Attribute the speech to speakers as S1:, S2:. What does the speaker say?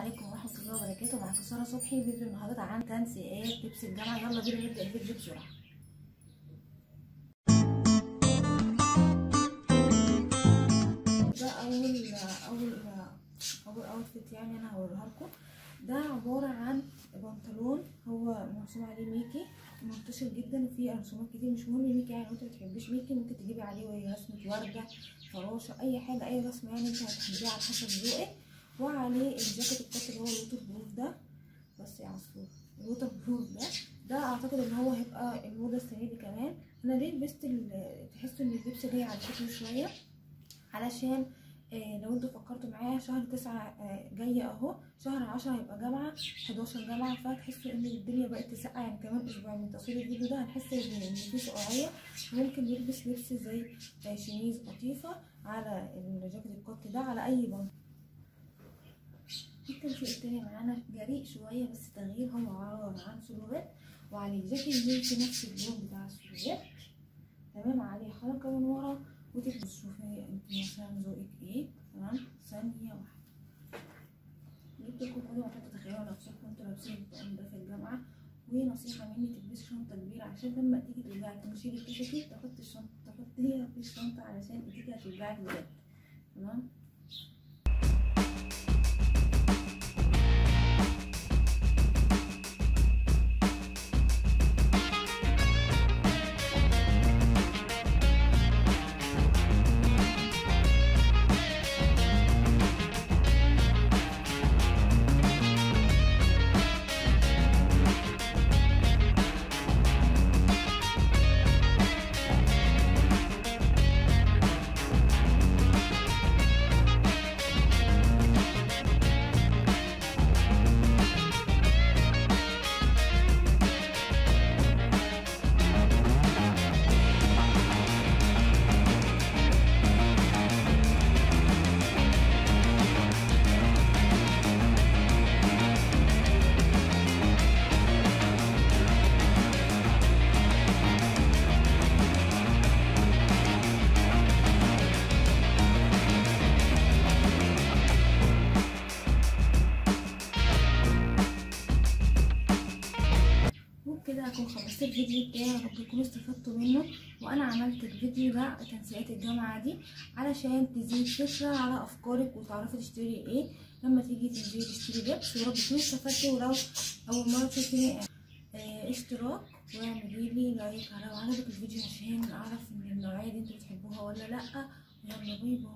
S1: عليكم ورحمة الله وبركاته. معاكم سارة صبحي فيديو النهاردة عن تنسيقات لبس الجامعة. يلا بينا نبدأ الفيديو بسرعة. ده أول أول أول أوتفيت يعني أنا هوريها لكم. ده عبارة عن بنطلون. هو مرسوم عليه ميكي. منتشر جدا وفيه رسومات كتير. مش مهم ميكي يعني أنت متحبيش ميكي ممكن تجيبي عليه رسمة وردة فراشة أي حاجة أي رسمة يعني أنت هتحبيها على حسب ذوقك. وعليه الجاكيت ال cut اللي هو ال waterproof ده. بس يا عصفور ال waterproof ده. ده أعتقد إن هو هيبقى الموضه السنة دي كمان. أنا ليه لبست تحسوا إن اللبس جاي على شكله شوية؟ علشان آه لو أنتوا فكرتوا معايا شهر تسعة آه جاي أهو. شهر عشرة هيبقى جامعة حداشر جامعة. فتحسوا إن الدنيا بقت تسقع يعني كمان أسبوع. من تصوير الفيديو ده هنحس إن في سقعية. ممكن نلبس لبس زي آه شميز قطيفة على الجاكيت القط ده على أي بنطلون. التنسيق التاني معانا جريء شوية بس تغيير هو عبارة عن سلوبات وعليه جاكيت في نفس اللون بتاع السلوبات تمام؟ عليه حركة من ورا وتبقى شوفي انت مثلا ذوقك إيه؟ تمام؟ ثانية واحدة. جبت لكم كل ما تتخيلوا نفسكم أنتوا لابسين الطقم ده في الجامعة ونصيحة مني تلبسي شنطة كبيرة عشان لما تيجي ترجعي تمشي لك كشكي تحطي الشنطة تحطيها في الشنطة علشان ايديكي هتوجعك بجد تمام؟ اكون خلصت الفيديو بتاعي يا رب استفدتوا منه. وأنا عملت الفيديو ده تنسيقات الجامعة دي علشان تزيد فكرة على أفكارك وتعرفي تشتري إيه. لما تيجي تنزلي تشتري لبس ويا رب تكونوا استفدتوا ولو أول مرة تشوفي آه اشتراك واعملي لي like لو عجبك الفيديو عشان أعرف إن النوعية دي أنتوا بتحبوها ولا لأ. يلا bye bye.